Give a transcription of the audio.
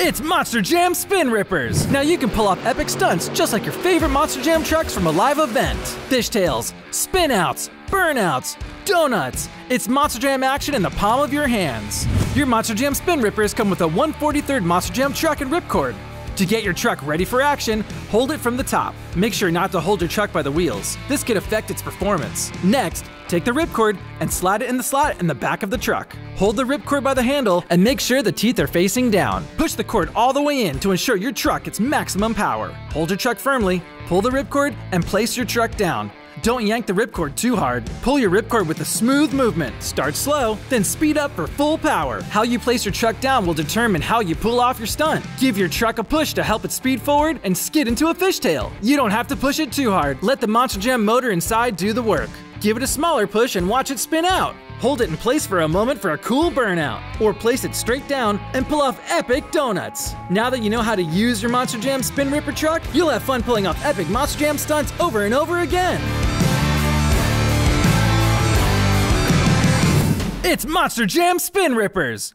It's Monster Jam Spin Rippers! Now you can pull off epic stunts just like your favorite Monster Jam trucks from a live event. Fishtails, spin outs, burnouts, donuts. It's Monster Jam action in the palm of your hands. Your Monster Jam Spin Rippers come with a 143rd Monster Jam truck and ripcord. To get your truck ready for action, hold it from the top. Make sure not to hold your truck by the wheels. This could affect its performance. Next, take the ripcord and slide it in the slot in the back of the truck. Hold the ripcord by the handle and make sure the teeth are facing down. Push the cord all the way in to ensure your truck gets maximum power. Hold your truck firmly, pull the ripcord, and place your truck down. Don't yank the ripcord too hard. Pull your ripcord with a smooth movement. Start slow, then speed up for full power. How you place your truck down will determine how you pull off your stunt. Give your truck a push to help it speed forward and skid into a fishtail. You don't have to push it too hard. Let the Monster Jam motor inside do the work. Give it a smaller push and watch it spin out. Hold it in place for a moment for a cool burnout, or place it straight down and pull off epic donuts. Now that you know how to use your Monster Jam Spin Ripper truck, you'll have fun pulling off epic Monster Jam stunts over and over again. It's Monster Jam Spin Rippers!